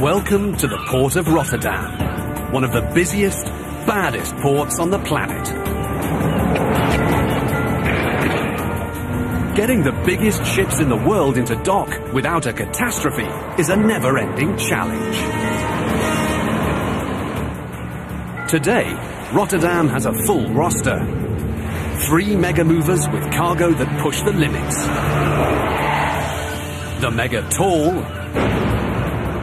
Welcome to the port of Rotterdam, one of the busiest, baddest ports on the planet. Getting the biggest ships in the world into dock without a catastrophe is a never-ending challenge. Today, Rotterdam has a full roster. Three mega movers with cargo that push the limits. The mega tall,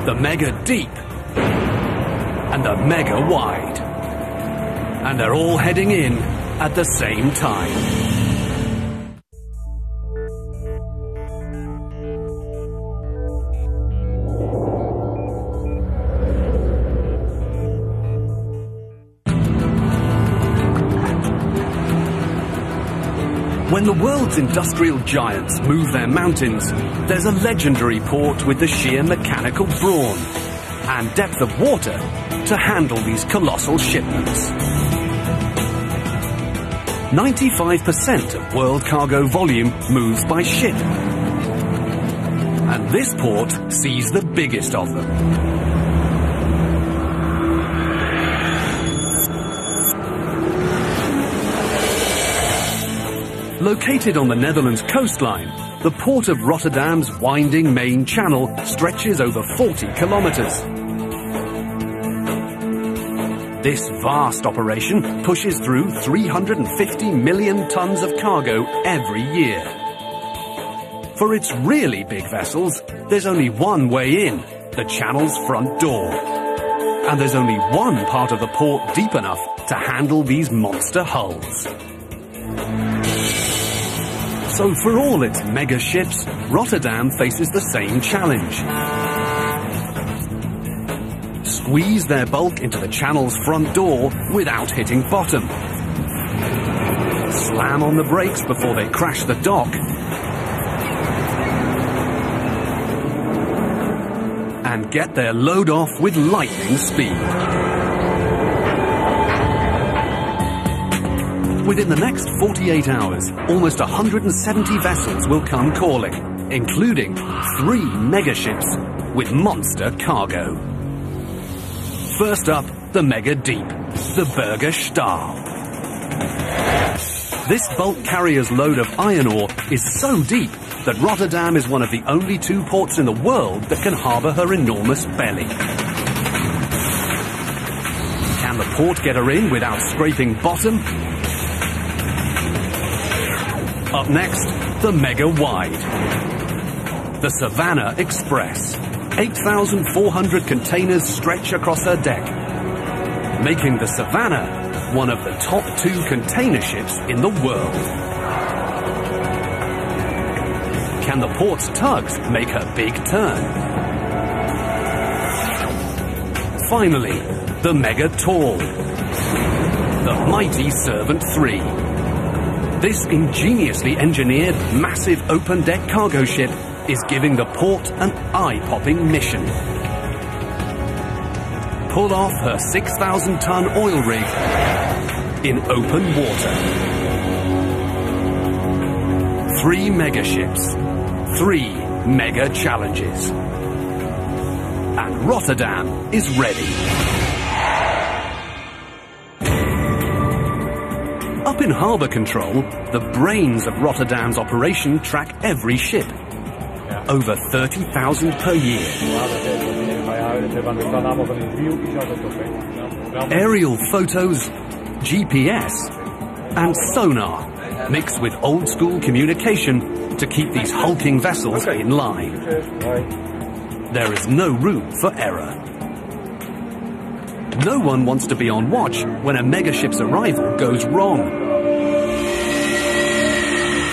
the mega deep, and the mega wide. And they're all heading in at the same time. The world's industrial giants move their mountains, there's a legendary port with the sheer mechanical brawn and depth of water to handle these colossal shipments. 95% of world cargo volume moves by ship. And this port sees the biggest of them. Located on the Netherlands coastline, the port of Rotterdam's winding main channel stretches over 40 kilometres. This vast operation pushes through 350 million tonnes of cargo every year. For its really big vessels, there's only one way in, the channel's front door. And there's only one part of the port deep enough to handle these monster hulls. So for all its mega ships, Rotterdam faces the same challenge. Squeeze their bulk into the channel's front door without hitting bottom. Slam on the brakes before they crash the dock. And get their load off with lightning speed. Within the next 48 hours, almost 170 vessels will come calling, including three megaships with monster cargo. First up, the Mega Deep, the Berge Stahl. This bulk carrier's load of iron ore is so deep that Rotterdam is one of the only two ports in the world that can harbour her enormous belly. Can the port get her in without scraping bottom? Up next, the Mega Wide. The Savannah Express. 8,400 containers stretch across her deck, making the Savannah one of the top two container ships in the world. Can the port's tugs make her big turn? Finally, the Mega Tall. The mighty Servant 3 this ingeniously engineered, massive open-deck cargo ship is giving the port an eye-popping mission. Pull off her 6,000-ton oil rig in open water. Three mega ships, three mega challenges. And Rotterdam is ready. In harbour control, the brains of Rotterdam's operation track every ship. Over 30,000 per year. Aerial photos, GPS, and sonar mixed with old school communication to keep these hulking vessels in line. There is no room for error. No one wants to be on watch when a megaship's arrival goes wrong.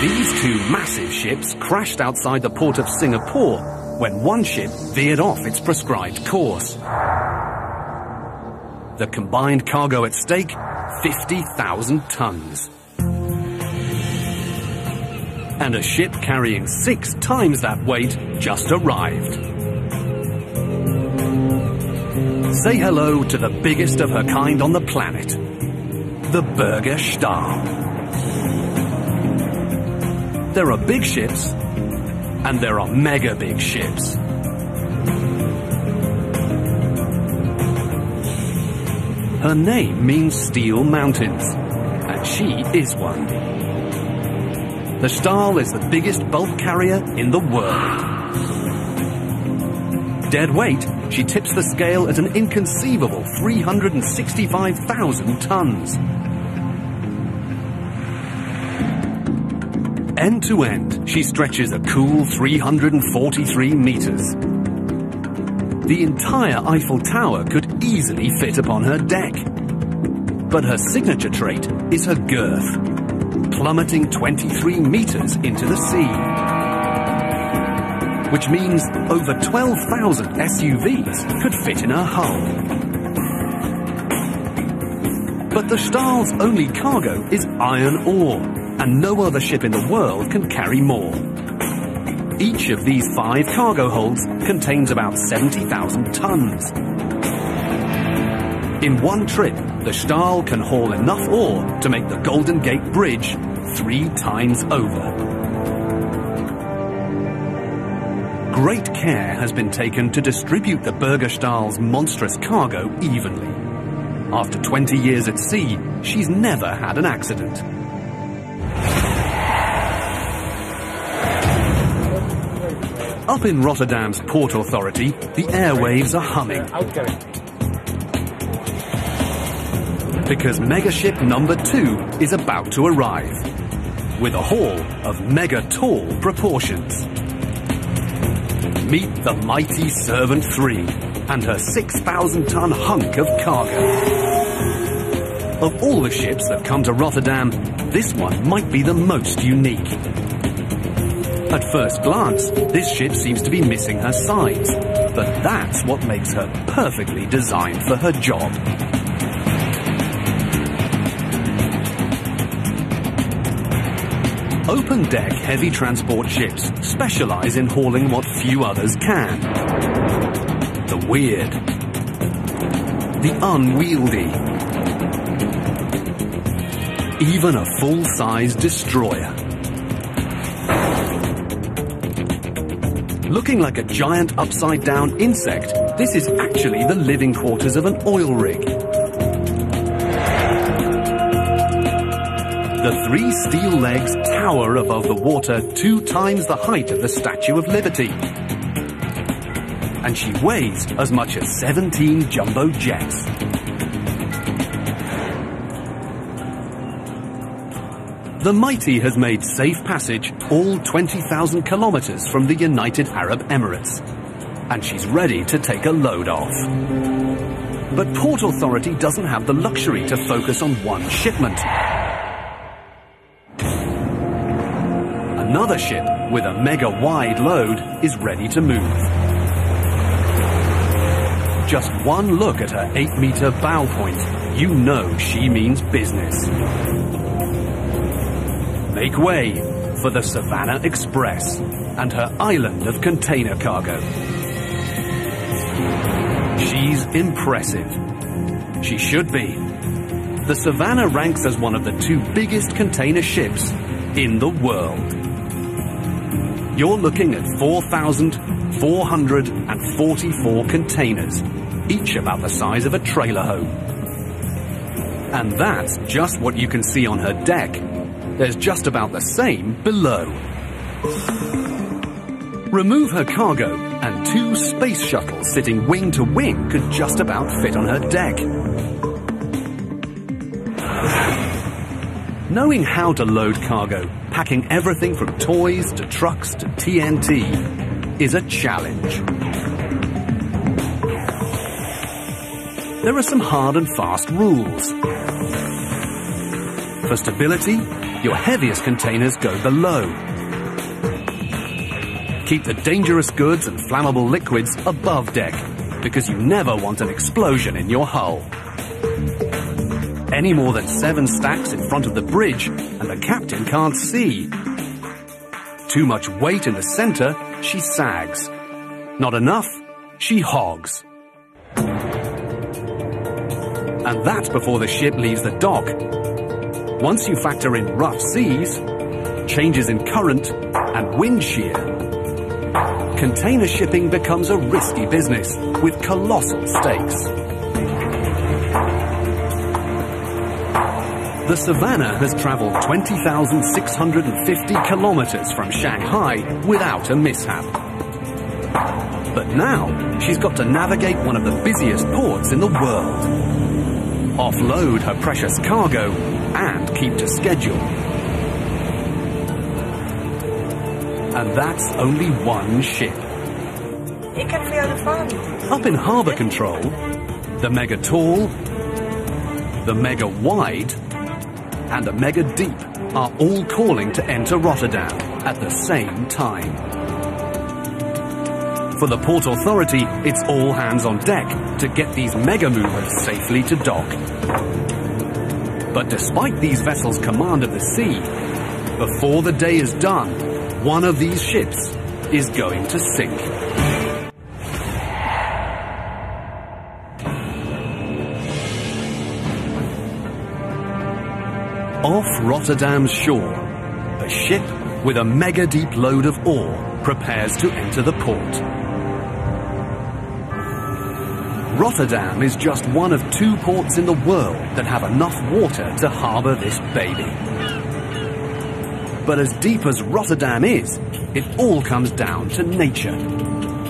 These two massive ships crashed outside the port of Singapore when one ship veered off its prescribed course. The combined cargo at stake, 50,000 tons. And a ship carrying six times that weight just arrived. Say hello to the biggest of her kind on the planet, the Berge Stahl. There are big ships, and there are mega big ships. Her name means steel mountains, and she is one. The Stahl is the biggest bulk carrier in the world. Dead weight, she tips the scale at an inconceivable 365,000 tons. End to end, she stretches a cool 343 meters. The entire Eiffel Tower could easily fit upon her deck. But her signature trait is her girth, plummeting 23 meters into the sea. Which means over 12,000 SUVs could fit in her hull. But the Stahl's only cargo is iron ore, and no other ship in the world can carry more. Each of these five cargo holds contains about 70,000 tons. In one trip, the Stahl can haul enough ore to make the Golden Gate Bridge three times over. Great care has been taken to distribute the Berge Stahl's monstrous cargo evenly. After 20 years at sea, she's never had an accident. Up in Rotterdam's Port Authority, the airwaves are humming. Because megaship number two is about to arrive, with a haul of mega tall proportions. Meet the mighty Servant 3 and her 6,000 ton hunk of cargo. Of all the ships that come to Rotterdam, this one might be the most unique. At first glance, this ship seems to be missing her sides, but that's what makes her perfectly designed for her job. Open deck heavy transport ships specialize in hauling what few others can. The weird. The unwieldy. Even a full-size destroyer. Looking like a giant upside-down insect, this is actually the living quarters of an oil rig. The three steel legs tower above the water two times the height of the Statue of Liberty. And she weighs as much as 17 jumbo jets. The Mighty has made safe passage all 20,000 kilometers from the United Arab Emirates. And she's ready to take a load off. But Port Authority doesn't have the luxury to focus on one shipment. Another ship with a mega wide load is ready to move. Just one look at her 8 meter bow point, you know she means business. Make way for the Savannah Express and her island of container cargo. She's impressive. She should be. The Savannah ranks as one of the two biggest container ships in the world. You're looking at 4,444 containers, each about the size of a trailer home. And that's just what you can see on her deck. There's just about the same below. Remove her cargo, and two space shuttles sitting wing to wing could just about fit on her deck. Knowing how to load cargo, packing everything from toys to trucks to TNT, is a challenge. There are some hard and fast rules. For stability, your heaviest containers go below. Keep the dangerous goods and flammable liquids above deck, because you never want an explosion in your hull. Any more than seven stacks in front of the bridge, and the captain can't see. Too much weight in the center, she sags. Not enough, she hogs. And that's before the ship leaves the dock. Once you factor in rough seas, changes in current, and wind shear, container shipping becomes a risky business with colossal stakes. The Savannah has travelled 20,650 kilometres from Shanghai without a mishap. But now, she's got to navigate one of the busiest ports in the world. Offload her precious cargo and keep to schedule. And that's only one ship. Heb voor jou de van. Up in harbour control, the Mega Tall, the Mega Wide, and the Mega Deep are all calling to enter Rotterdam at the same time. For the Port Authority, it's all hands on deck to get these mega movers safely to dock. But despite these vessels' command of the sea, before the day is done, one of these ships is going to sink. Off Rotterdam's shore, a ship with a mega deep load of ore prepares to enter the port. Rotterdam is just one of two ports in the world that have enough water to harbour this baby. But as deep as Rotterdam is, it all comes down to nature.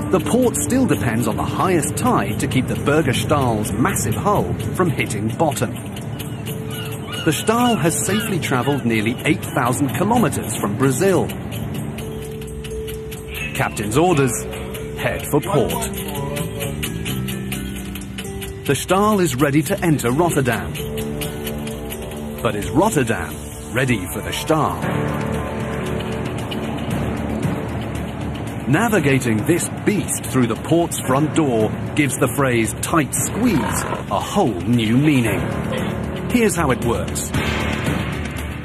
The port still depends on the highest tide to keep the Berge Stahl's massive hull from hitting bottom. The Stahl has safely travelled nearly 8,000 kilometres from Brazil. Captain's orders, head for port. The Stahl is ready to enter Rotterdam. But is Rotterdam ready for the Stahl? Navigating this beast through the port's front door gives the phrase tight squeeze a whole new meaning. Here's how it works.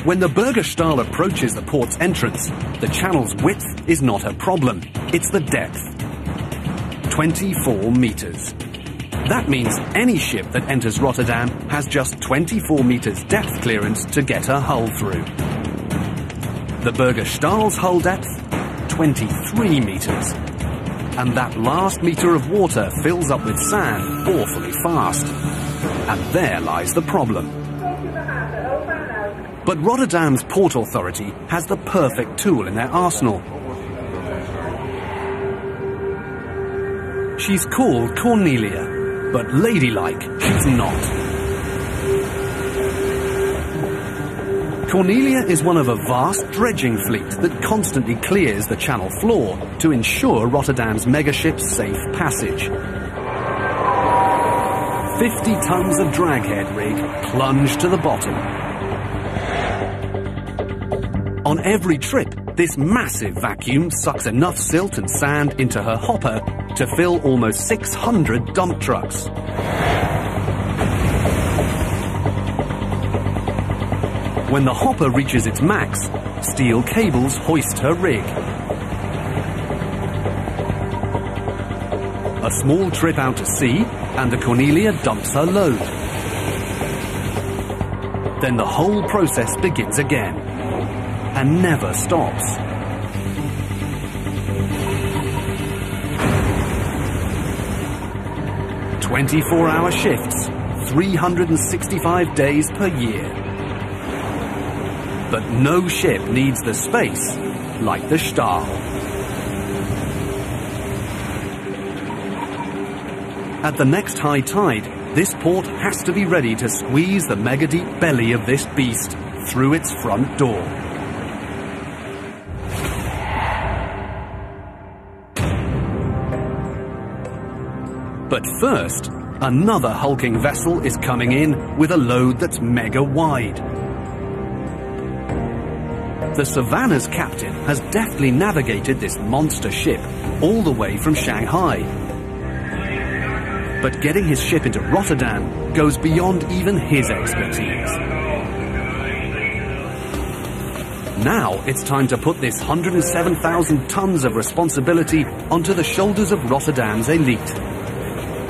When the Berge Stahl approaches the port's entrance, the channel's width is not a problem. It's the depth. 24 meters. That means any ship that enters Rotterdam has just 24 meters depth clearance to get her hull through. The Berge Stahl's hull depth 23 metres. And that last metre of water fills up with sand awfully fast. And there lies the problem. But Rotterdam's Port Authority has the perfect tool in their arsenal. She's called Cornelia, but ladylike she's not. Cornelia is one of a vast dredging fleet that constantly clears the channel floor to ensure Rotterdam's megaship's safe passage. 50 tons of draghead rig plunge to the bottom. On every trip, this massive vacuum sucks enough silt and sand into her hopper to fill almost 600 dump trucks. When the hopper reaches its max, steel cables hoist her rig. A small trip out to sea, and the Cornelia dumps her load. Then the whole process begins again, and never stops. Twenty-four hour shifts, 365 days per year. But no ship needs the space like the Stahl. At the next high tide, this port has to be ready to squeeze the mega-deep belly of this beast through its front door. But first, another hulking vessel is coming in with a load that's mega wide. The Savannah's captain has deftly navigated this monster ship all the way from Shanghai. But getting his ship into Rotterdam goes beyond even his expertise. Now it's time to put this 107,000 tons of responsibility onto the shoulders of Rotterdam's elite.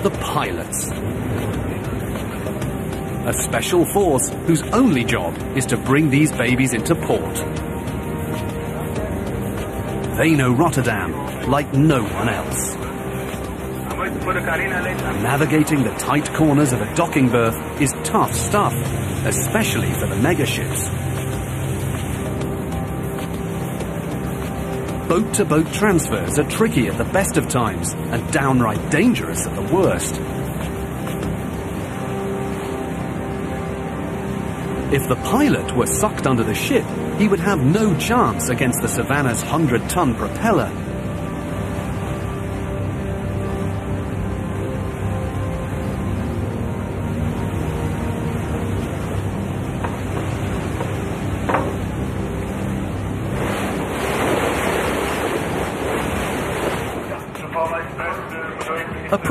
The pilots. A special force whose only job is to bring these babies into port. They know Rotterdam like no one else. Navigating the tight corners of a docking berth is tough stuff. especially for the megaships. Boat-to-boat transfers are tricky at the best of times and downright dangerous at the worst. If the pilot were sucked under the ship, he would have no chance against the Savannah's 100-ton propeller.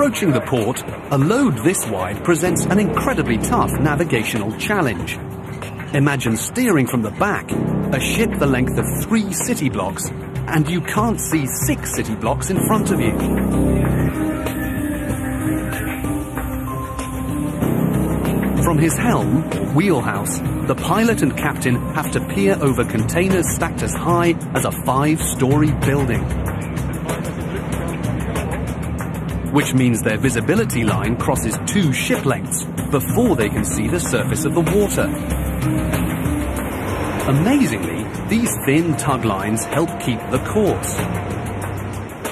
Approaching the port, a load this wide presents an incredibly tough navigational challenge. Imagine steering from the back, a ship the length of three city blocks, and you can't see six city blocks in front of you. From his helm, wheelhouse, the pilot and captain have to peer over containers stacked as high as a five-story building. Which means their visibility line crosses two ship lengths before they can see the surface of the water. Amazingly, these thin tug lines help keep the course.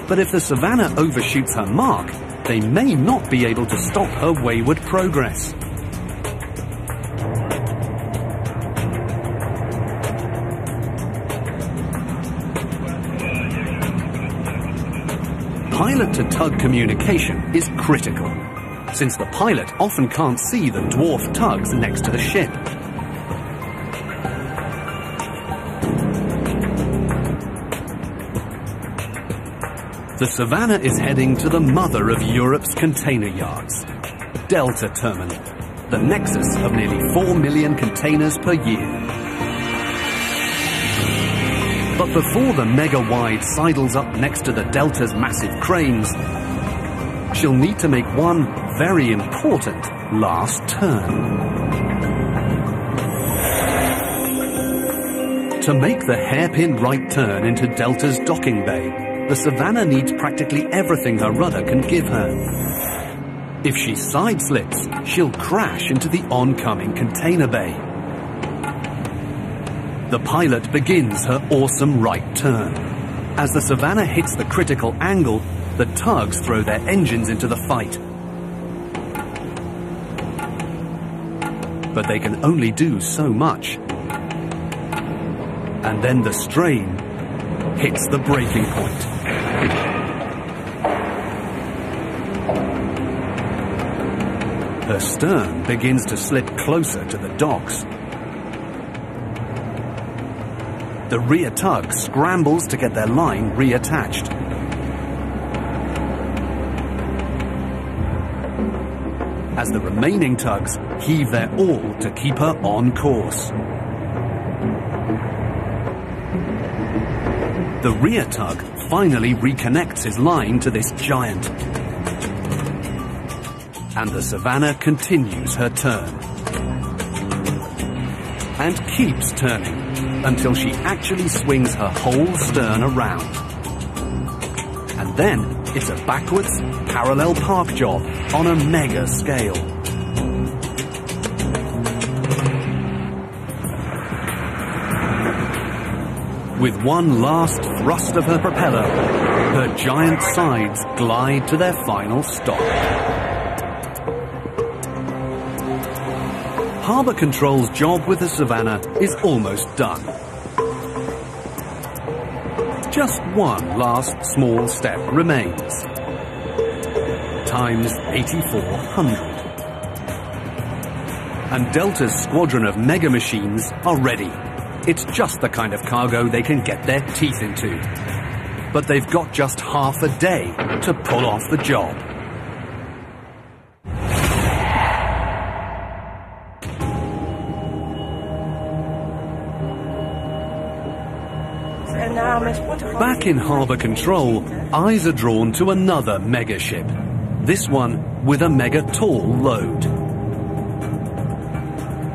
But if the Savannah overshoots her mark, they may not be able to stop her wayward progress. Pilot-to-tug communication is critical, since the pilot often can't see the dwarf tugs next to the ship. The Savannah is heading to the mother of Europe's container yards, Delta Terminal, the nexus of nearly 4 million containers per year. But before the mega-wide sidles up next to the Delta's massive cranes, she'll need to make one very important last turn. To make the hairpin right turn into Delta's docking bay, the Savannah needs practically everything her rudder can give her. If she side slips, she'll crash into the oncoming container bay. The pilot begins her awesome right turn. As the Savannah hits the critical angle, the tugs throw their engines into the fight. But they can only do so much. And then the strain hits the breaking point. Her stern begins to slip closer to the docks. The rear tug scrambles to get their line reattached. As the remaining tugs heave their all to keep her on course. The rear tug finally reconnects his line to this giant. And the Savannah continues her turn. And keeps turning until she actually swings her whole stern around. And then it's a backwards, parallel park job on a mega scale. With one last thrust of her propeller, her giant sides glide to their final stop. Harbour Control's job with the Savannah is almost done. Just one last small step remains. Times 8400. And Delta's squadron of mega machines are ready it's just the kind of cargo they can get their teeth into. But they've got just half a day to pull off the job. In harbour control, eyes are drawn to another mega ship. This one with a mega tall load.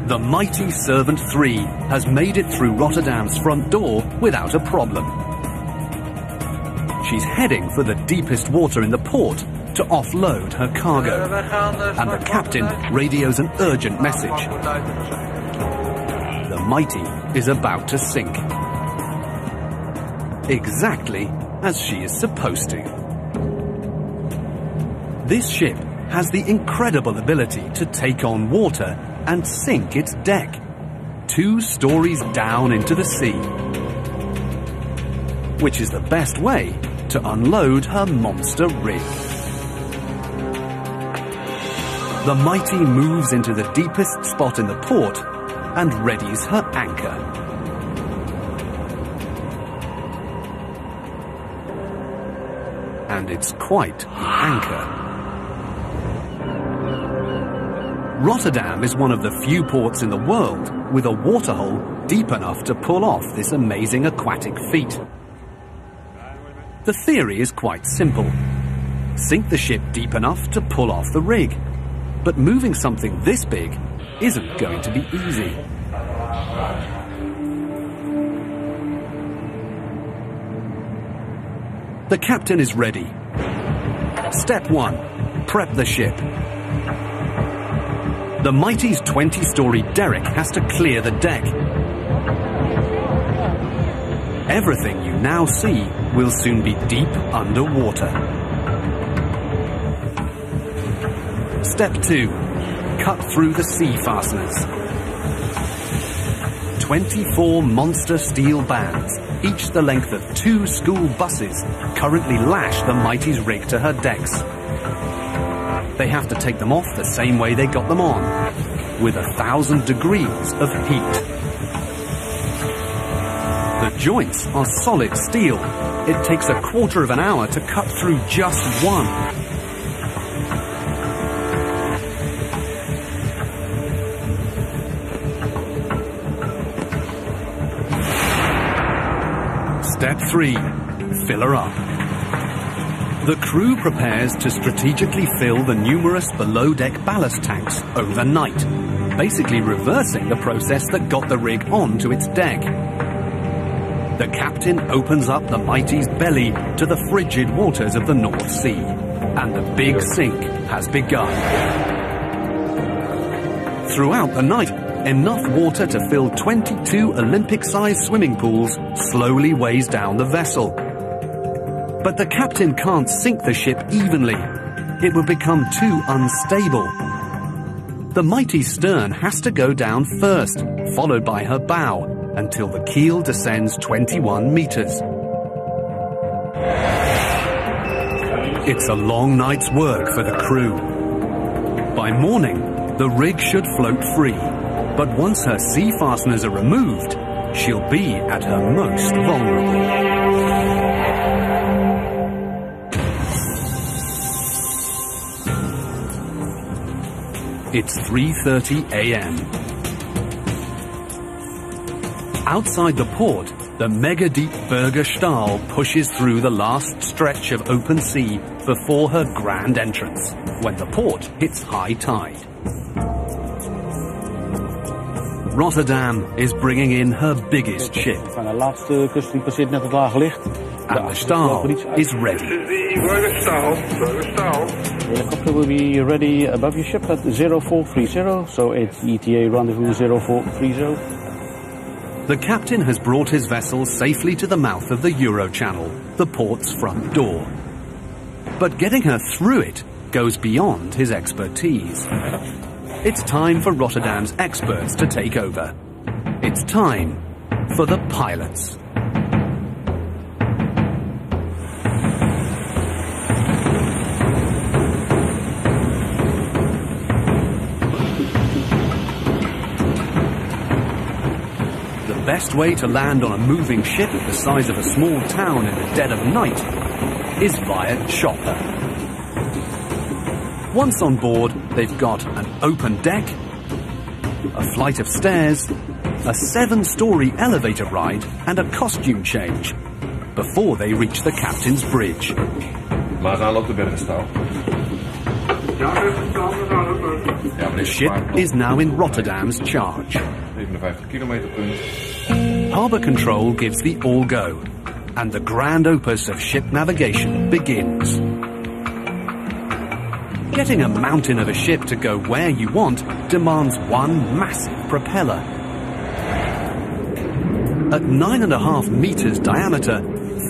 The mighty Servant 3 has made it through Rotterdam's front door without a problem. She's heading for the deepest water in the port to offload her cargo. And the captain radios an urgent message. The mighty is about to sink. Exactly as she is supposed to. This ship has the incredible ability to take on water and sink its deck, two stories down into the sea, which is the best way to unload her monster rig. The Mighty moves into the deepest spot in the port and readies her anchor. And it's quite the anchor. Rotterdam is one of the few ports in the world with a waterhole deep enough to pull off this amazing aquatic feat. The theory is quite simple. Sink the ship deep enough to pull off the rig. But moving something this big isn't going to be easy. The captain is ready. Step 1. Prep the ship. The Mighty's 20-story derrick has to clear the deck. Everything you now see will soon be deep underwater. Step 2. Cut through the sea fasteners. 24 monster steel bands, each the length of two school buses, currently lash the Mighty's rig to her decks. They have to take them off the same way they got them on, with a thousand degrees of heat. The joints are solid steel. It takes a quarter of an hour to cut through just one. Step 3. Fill her up. The crew prepares to strategically fill the numerous below-deck ballast tanks overnight, basically reversing the process that got the rig onto its deck. The captain opens up the Mighty's belly to the frigid waters of the North Sea, and the big sink has begun. Throughout the night, enough water to fill 22 Olympic-sized swimming pools slowly weighs down the vessel. But the captain can't sink the ship evenly. It would become too unstable. The mighty stern has to go down first, followed by her bow, until the keel descends 21 meters. It's a long night's work for the crew. By morning, the rig should float free, but once her sea fasteners are removed, she'll be at her most vulnerable. It's 3:30 a.m. Outside the port, the mega deep Berge Stahl pushes through the last stretch of open sea before her grand entrance, when the port hits high tide. Rotterdam is bringing in her biggest ship, Van de laatste kust passeert net het lage licht. and the Stahl is ready. The Burger Stahl, Burger Stahl. The helicopter will be ready above your ship at 0430, so it's ETA rendezvous 0430. The captain has brought his vessel safely to the mouth of the Euro Channel, the port's front door. But getting her through it goes beyond his expertise. It's time for Rotterdam's experts to take over. It's time for the pilots. The best way to land on a moving ship the size of a small town in the dead of night is via chopper. Once on board, they've got an open deck, a flight of stairs, a seven story elevator ride, and a costume change before they reach the captain's bridge. Maar ze loopt de Bergenstaal. Ja, Burger Stahl, we gaan het doen. Ja, maar The ship is now in Rotterdam's charge. 57 kilometer punt. Harbour control gives the all go, and the grand opus of ship navigation begins. Getting a mountain of a ship to go where you want demands one massive propeller. At nine and a half meters diameter,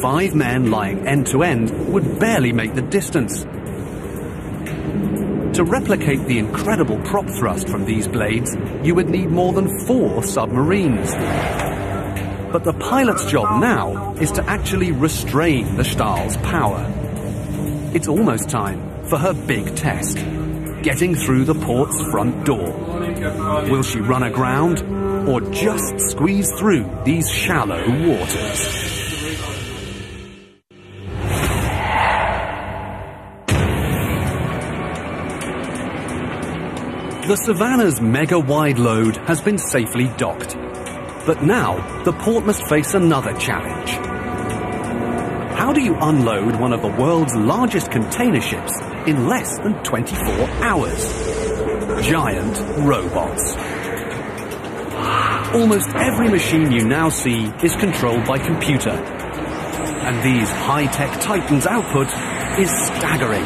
five men lying end to end would barely make the distance. To replicate the incredible prop thrust from these blades, you would need more than four submarines. But the pilot's job now is to actually restrain the Stahl's power. It's almost time for her big test, getting through the port's front door. Will she run aground or just squeeze through these shallow waters? The Savannah's mega wide load has been safely docked. But now, the port must face another challenge. How do you unload one of the world's largest container ships in less than 24 hours? Giant robots. Almost every machine you now see is controlled by computer. And these high-tech Titans' output is staggering.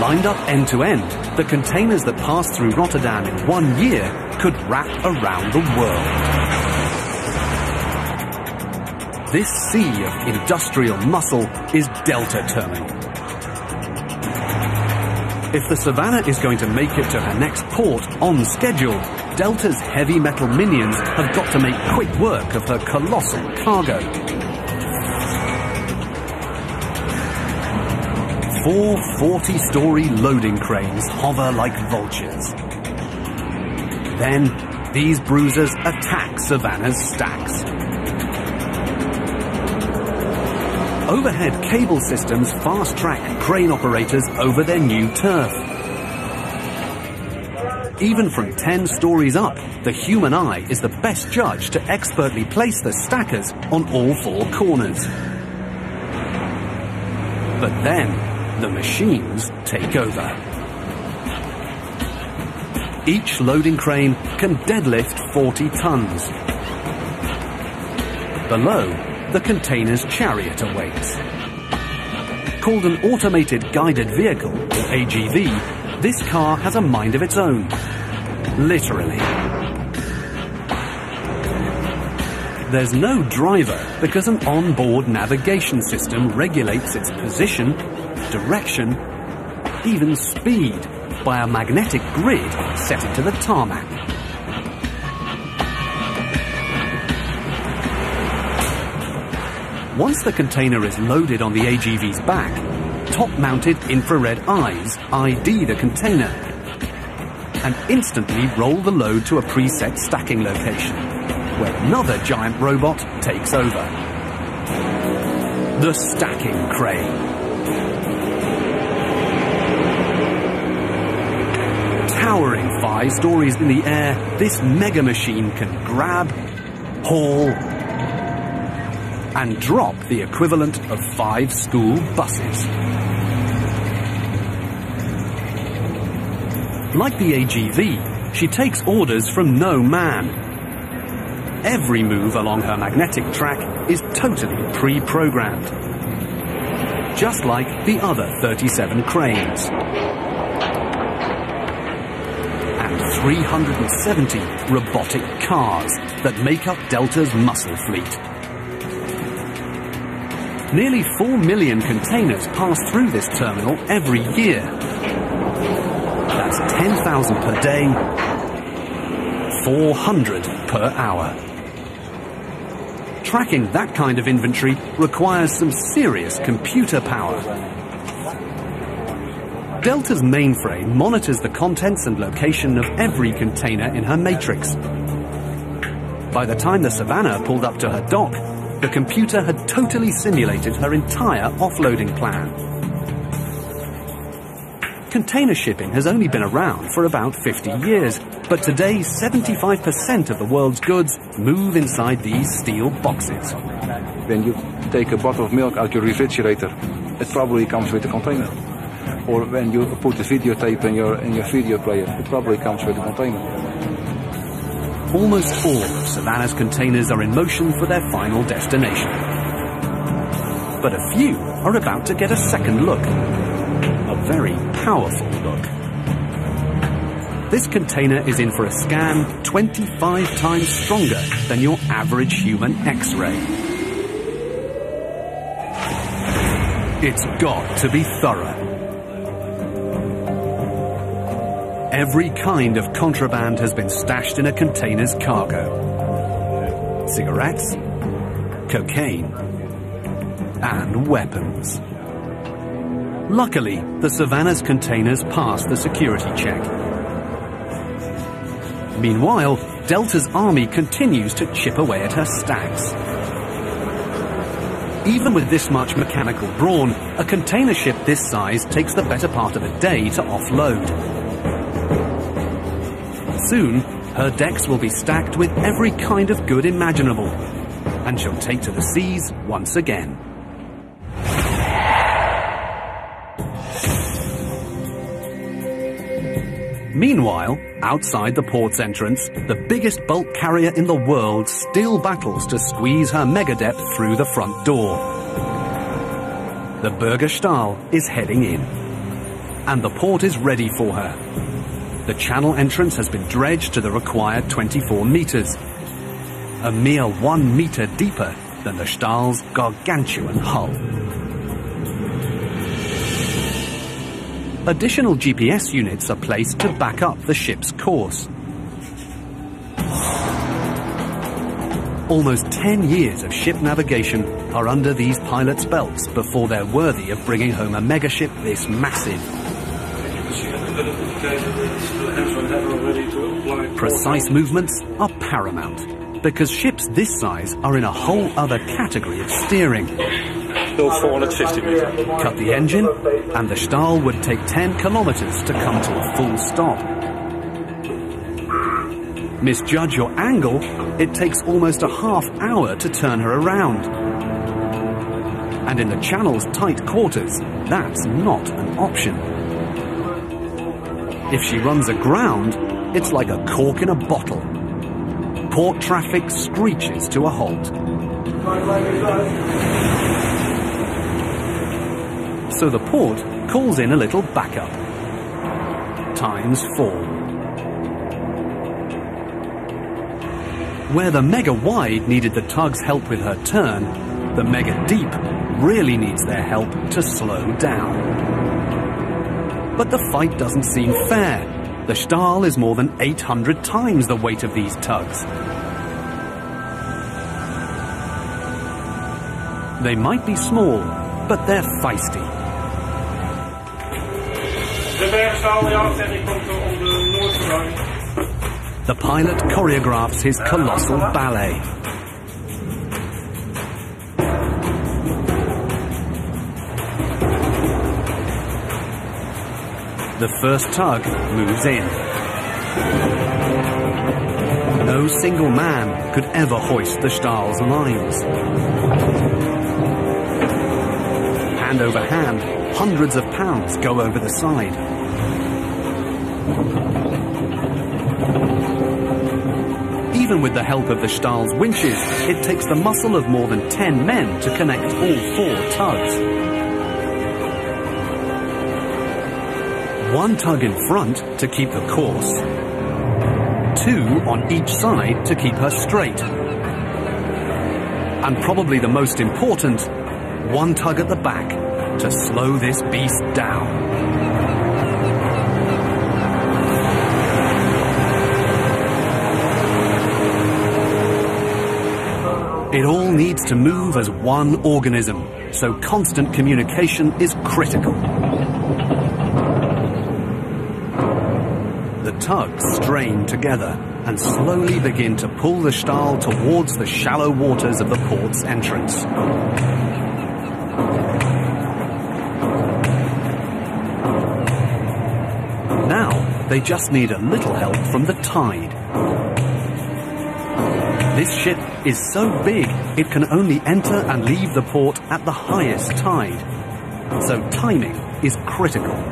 Lined up end to end, the containers that pass through Rotterdam in one year could wrap around the world. This sea of industrial muscle is Delta Terminal. If the Savannah is going to make it to her next port on schedule, Delta's heavy metal minions have got to make quick work of her colossal cargo. Four 40-story loading cranes hover like vultures. Then, these bruisers attack Savannah's stacks. Overhead cable systems fast-track crane operators over their new turf. Even from 10 stories up, the human eye is the best judge to expertly place the stackers on all four corners. But then, the machines take over. Each loading crane can deadlift 40 tons. Below, the container's chariot awaits. Called an Automated Guided Vehicle, or AGV, this car has a mind of its own. Literally. There's no driver because an onboard navigation system regulates its position direction, even speed, by a magnetic grid set into the tarmac. Once the container is loaded on the AGV's back, top-mounted infrared eyes ID the container and instantly roll the load to a preset stacking location, where another giant robot takes over. The stacking crane. towering five stories in the air, this mega machine can grab, haul, and drop the equivalent of five school buses. Like the AGV, she takes orders from no man. Every move along her magnetic track is totally pre-programmed. Just like the other 37 cranes. and 370 robotic cars that make up Delta's muscle fleet. Nearly 4 million containers pass through this terminal every year. That's 10,000 per day, 400 per hour. Tracking that kind of inventory requires some serious computer power. Delta's mainframe monitors the contents and location of every container in her matrix. By the time the Savannah pulled up to her dock, the computer had totally simulated her entire offloading plan. Container shipping has only been around for about 50 years, but today 75% of the world's goods move inside these steel boxes. When you take a bottle of milk out of your refrigerator, it probably comes with a container or when you put a videotape in your in your video player, it probably comes with a container. Almost all of Savannah's containers are in motion for their final destination. But a few are about to get a second look. A very powerful look. this container is in for a scan 25 times stronger than your average human X-ray. It's got to be thorough. Every kind of contraband has been stashed in a container's cargo. Cigarettes, cocaine, and weapons. Luckily, the Savannah's containers passed the security check. Meanwhile, Delta's army continues to chip away at her stacks. Even with this much mechanical brawn, a container ship this size takes the better part of a day to offload. Soon, her decks will be stacked with every kind of good imaginable, and she'll take to the seas once again. Meanwhile, outside the port's entrance, the biggest bulk carrier in the world still battles to squeeze her megadepth through the front door. The Berge Stahl is heading in, and the port is ready for her. The channel entrance has been dredged to the required 24 meters, a mere one meter deeper than the Stahl's gargantuan hull. Additional GPS units are placed to back up the ship's course. Almost 10 years of ship navigation are under these pilots' belts before they're worthy of bringing home a megaship this massive. Precise movements are paramount because ships this size are in a whole other category of steering. Built 450 meter. Cut the engine, and the Stahl would take 10 kilometers to come to a full stop. Misjudge your angle, it takes almost a half hour to turn her around. And in the channel's tight quarters, that's not an option. If she runs aground, it's like a cork in a bottle. Port traffic screeches to a halt. So the port calls in a little backup. Times four. Where the Mega Wide needed the tug's help with her turn, the Mega Deep really needs their help to slow down. But the fight doesn't seem fair. The Stahl is more than 800 times the weight of these tugs. They might be small, but they're feisty. De bergstaal, ja, en die komt om de Noordvergang. The pilot choreographs his colossal ballet. The first tug moves in. No single man could ever hoist the Stahl's lines. Hand over hand, hundreds of pounds go over the side. Even with the help of the Stahl's winches, it takes the muscle of more than 10 men to connect all four tugs. One tug in front to keep the course. Two on each side to keep her straight. And probably the most important, one tug at the back to slow this beast down. It all needs to move as one organism, so constant communication is critical. Tugs strain together and slowly begin to pull the Stahl towards the shallow waters of the port's entrance. Now, they just need a little help from the tide. This ship is so big it can only enter and leave the port at the highest tide. So timing is critical.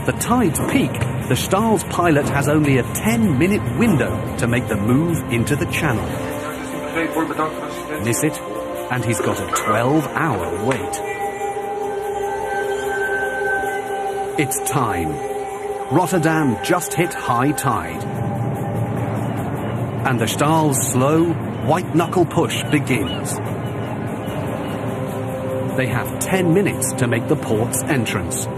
At the tide's peak, the Stahl's pilot has only a 10 minute window to make the move into the channel. Miss it, and he's got a 12 hour wait. It's time. Rotterdam just hit high tide. And the Stahl's slow, white-knuckle push begins. They have 10 minutes to make the port's entrance.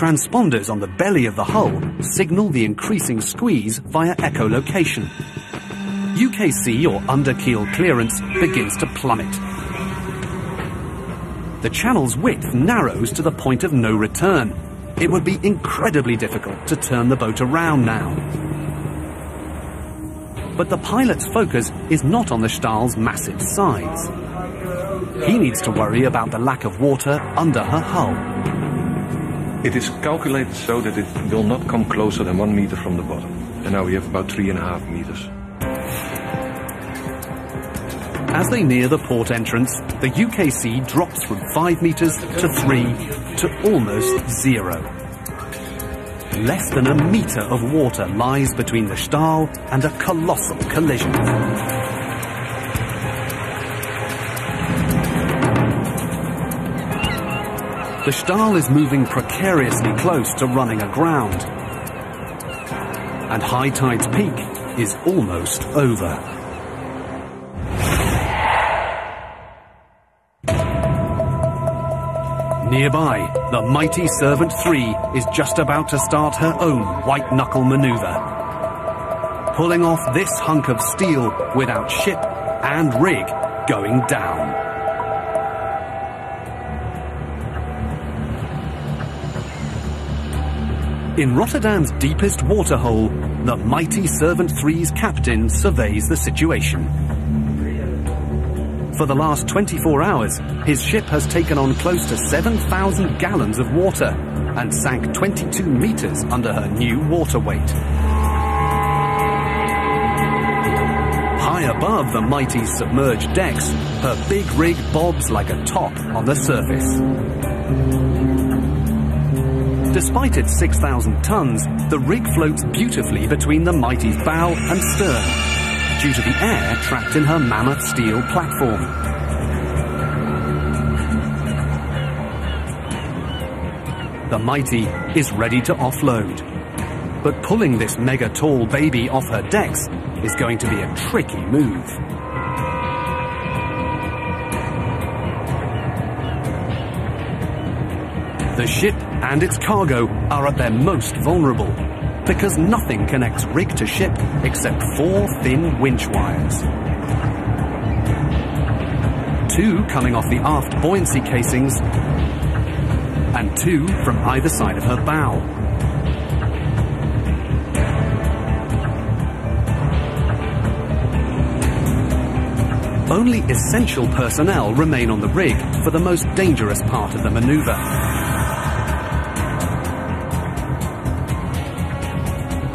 Transponders on the belly of the hull signal the increasing squeeze via echolocation. UKC or underkeel clearance begins to plummet. The channel's width narrows to the point of no return. It would be incredibly difficult to turn the boat around now. But the pilot's focus is not on the Stahl's massive size. He needs to worry about the lack of water under her hull. It is calculated so that it will not come closer than one meter from the bottom. And now we have about three and a half meters. As they near the port entrance, the UKC drops from 5 metres to 3 to almost zero. Less than a metre of water lies between the Stahl and a colossal collision. The Stahl is moving precariously close to running aground. And high tide's peak is almost over. Nearby, the mighty Servant 3 is just about to start her own white knuckle maneuver. Pulling off this hunk of steel without ship and rig going down. In Rotterdam's deepest waterhole, the mighty Servant 3's captain surveys the situation. For the last 24 hours, his ship has taken on close to 7,000 gallons of water and sank 22 meters under her new water weight. High above the mighty submerged decks, her big rig bobs like a top on the surface. Despite its 6,000 tons, the rig floats beautifully between the mighty's bow and stern due to the air trapped in her mammoth steel platform. The Mighty is ready to offload. But pulling this mega tall baby off her decks is going to be a tricky move. The ship and its cargo are at their most vulnerable because nothing connects rig to ship except four thin winch wires. Two coming off the aft buoyancy casings and two from either side of her bow. Only essential personnel remain on the rig for the most dangerous part of the maneuver.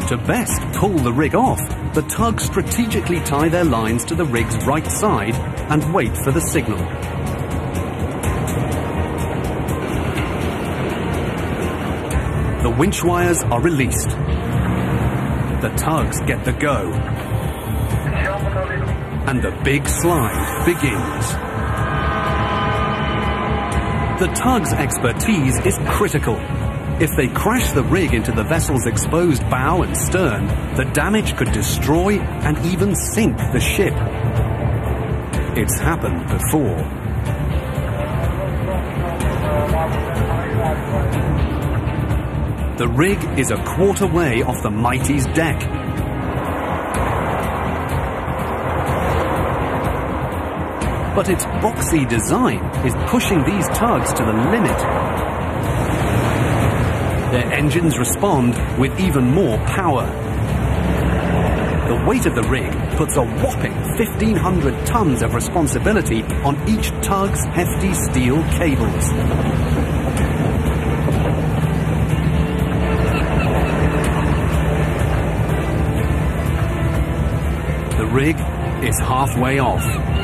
To best pull the rig off, the tugs strategically tie their lines to the rig's right side and wait for the signal. The winch wires are released. The tugs get the go. And the big slide begins. The tug's expertise is critical if they crash the rig into the vessel's exposed bow and stern, the damage could destroy and even sink the ship. It's happened before. The rig is a quarter way off the Mighty's deck. But its boxy design is pushing these tugs to the limit their engines respond with even more power. The weight of the rig puts a whopping 1,500 tons of responsibility on each tug's hefty steel cables. The rig is halfway off.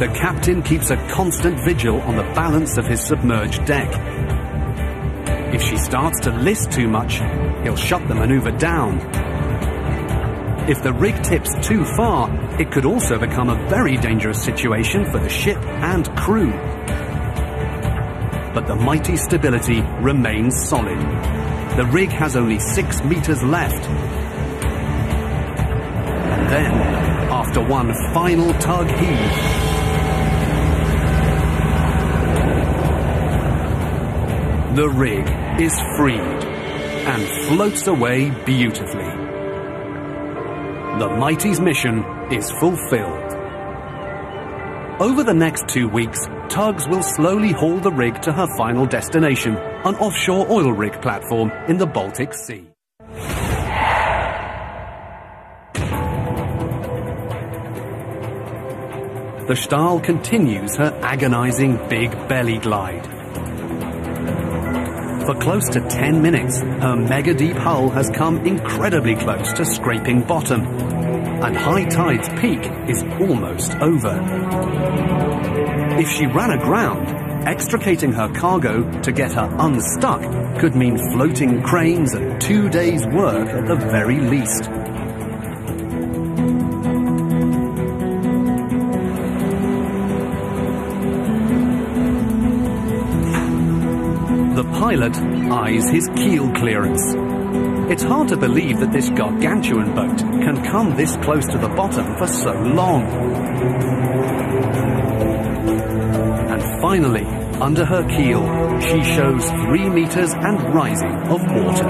The captain keeps a constant vigil on the balance of his submerged deck. If she starts to list too much, he'll shut the maneuver down. If the rig tips too far, it could also become a very dangerous situation for the ship and crew. but the mighty stability remains solid. The rig has only six meters left. And then, after one final tug heave, the rig is freed and floats away beautifully. The Mighty's mission is fulfilled. Over the next two weeks, tugs will slowly haul the rig to her final destination, an offshore oil rig platform in the Baltic Sea. The Stahl continues her agonizing big belly glide. For close to 10 minutes, her mega deep hull has come incredibly close to scraping bottom, and high tide's peak is almost over. If she ran aground, extricating her cargo to get her unstuck could mean floating cranes and two days' work at the very least. Pilot eyes his keel clearance. It's hard to believe that this gargantuan boat can come this close to the bottom for so long. And finally, under her keel, she shows three meters and rising of water.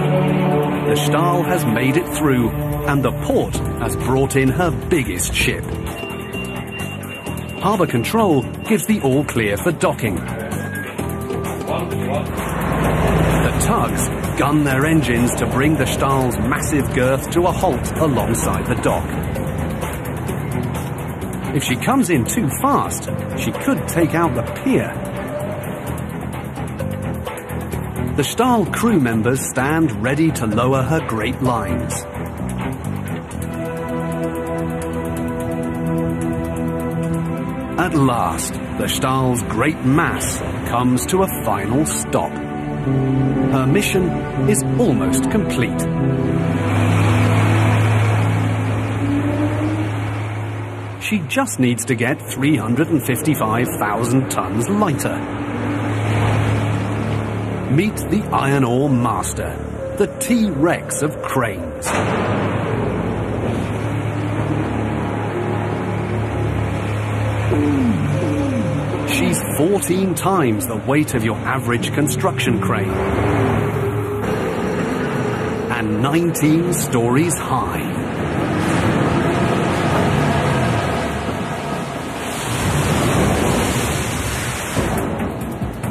The Stahl has made it through, and the port has brought in her biggest ship. Harbour Control gives the all clear for docking. Tugs gun their engines to bring the Stahl's massive girth to a halt alongside the dock. If she comes in too fast, she could take out the pier. The Stahl crew members stand ready to lower her great lines. At last, the Stahl's great mass comes to a final stop. Her mission is almost complete. She just needs to get 355,000 tons lighter. Meet the iron ore master, the T-Rex of cranes. 14 times the weight of your average construction crane. And 19 stories high.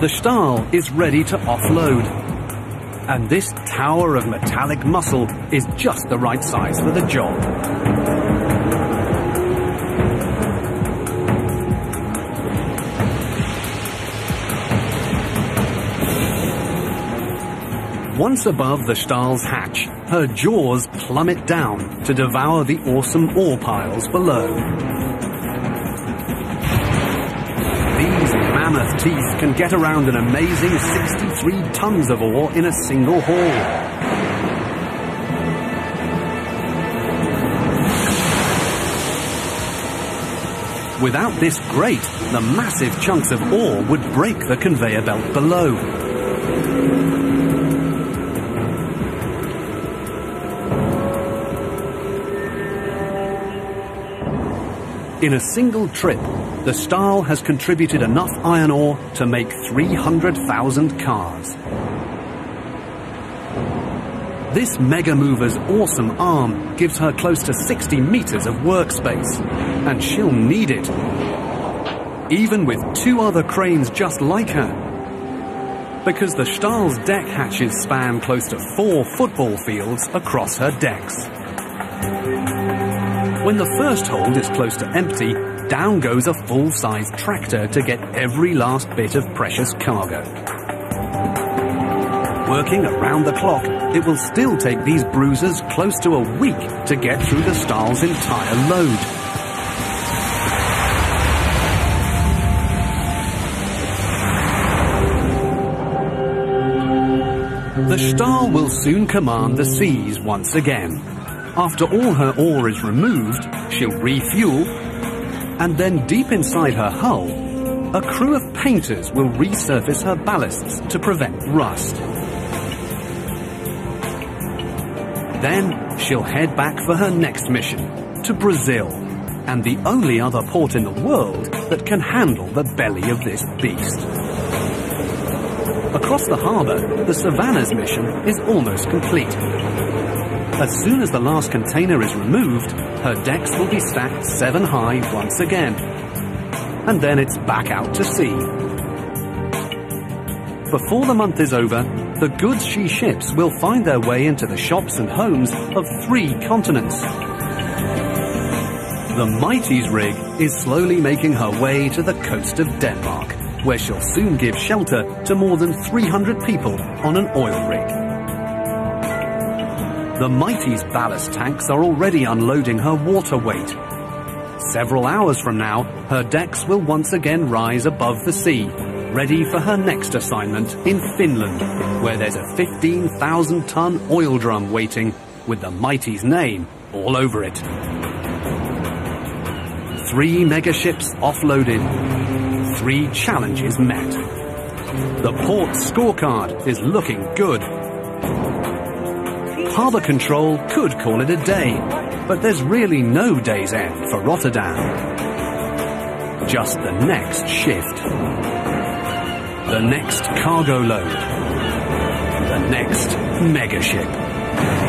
The Stahl is ready to offload. And this tower of metallic muscle is just the right size for the job. Once above the Stahl's hatch, her jaws plummet down to devour the awesome ore piles below. These mammoth teeth can get around an amazing 63 tons of ore in a single haul. Without this grate, the massive chunks of ore would break the conveyor belt below. In a single trip, the Stahl has contributed enough iron ore to make 300,000 cars. This mega mover's awesome arm gives her close to 60 meters of workspace, and she'll need it. Even with two other cranes just like her. Because the Stahl's deck hatches span close to four football fields across her decks. When the first hold is close to empty, down goes a full-size tractor to get every last bit of precious cargo. Working around the clock, it will still take these bruisers close to a week to get through the Stahl's entire load. The Stahl will soon command the seas once again. After all her ore is removed, she'll refuel, and then deep inside her hull, a crew of painters will resurface her ballasts to prevent rust. Then she'll head back for her next mission, to Brazil, and the only other port in the world that can handle the belly of this beast. Across the harbour, the Savannah's mission is almost complete. As soon as the last container is removed, her decks will be stacked seven high once again. And then it's back out to sea. Before the month is over, the goods she ships will find their way into the shops and homes of three continents. The Mighty's rig is slowly making her way to the coast of Denmark, where she'll soon give shelter to more than 300 people on an oil rig. The Mighty's ballast tanks are already unloading her water weight. Several hours from now, her decks will once again rise above the sea, ready for her next assignment in Finland, where there's a 15,000 ton oil drum waiting with the Mighty's name all over it. Three megaships offloaded, three challenges met. The port scorecard is looking good. Harbour Control could call it a day, but there's really no day's end for Rotterdam. Just the next shift. The next cargo load. The next megaship.